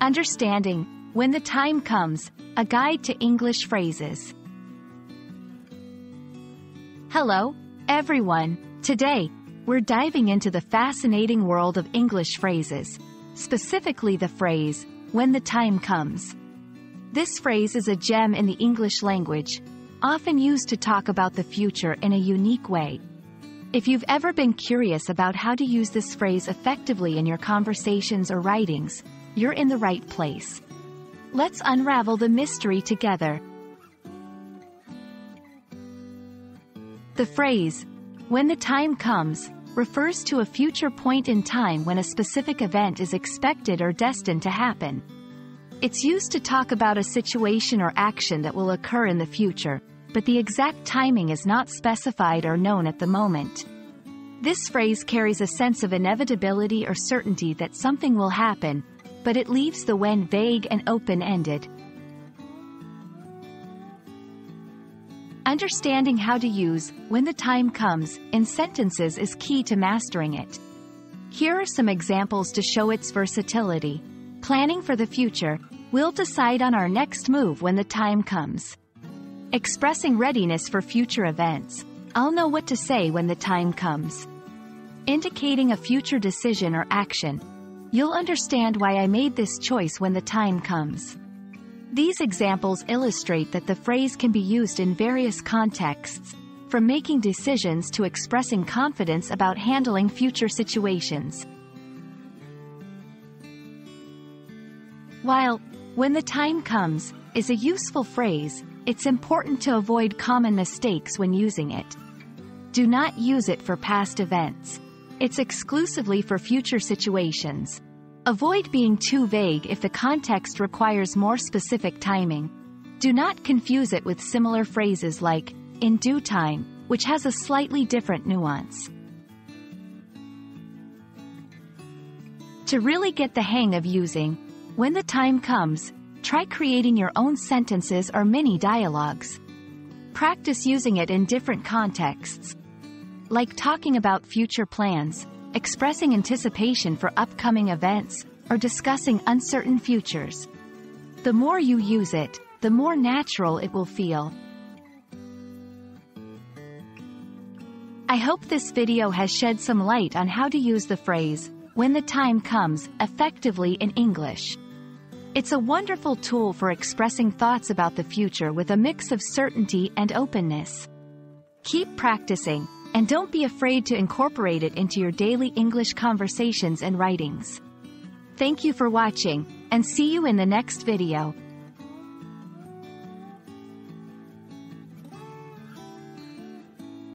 Understanding, when the time comes, a guide to English phrases. Hello, everyone. Today, we're diving into the fascinating world of English phrases, specifically the phrase, when the time comes. This phrase is a gem in the English language, often used to talk about the future in a unique way. If you've ever been curious about how to use this phrase effectively in your conversations or writings, you're in the right place. Let's unravel the mystery together. The phrase, when the time comes, refers to a future point in time when a specific event is expected or destined to happen. It's used to talk about a situation or action that will occur in the future, but the exact timing is not specified or known at the moment. This phrase carries a sense of inevitability or certainty that something will happen, but it leaves the when vague and open-ended. Understanding how to use when the time comes in sentences is key to mastering it. Here are some examples to show its versatility. Planning for the future, we'll decide on our next move when the time comes. Expressing readiness for future events. I'll know what to say when the time comes. Indicating a future decision or action. You'll understand why I made this choice when the time comes. These examples illustrate that the phrase can be used in various contexts, from making decisions to expressing confidence about handling future situations. While, when the time comes, is a useful phrase, it's important to avoid common mistakes when using it. Do not use it for past events. It's exclusively for future situations. Avoid being too vague if the context requires more specific timing. Do not confuse it with similar phrases like, in due time, which has a slightly different nuance. To really get the hang of using, when the time comes, try creating your own sentences or mini dialogues. Practice using it in different contexts. Like talking about future plans, expressing anticipation for upcoming events, or discussing uncertain futures. The more you use it, the more natural it will feel. I hope this video has shed some light on how to use the phrase, when the time comes, effectively in English. It's a wonderful tool for expressing thoughts about the future with a mix of certainty and openness. Keep practicing, and don't be afraid to incorporate it into your daily English conversations and writings. Thank you for watching, and see you in the next video.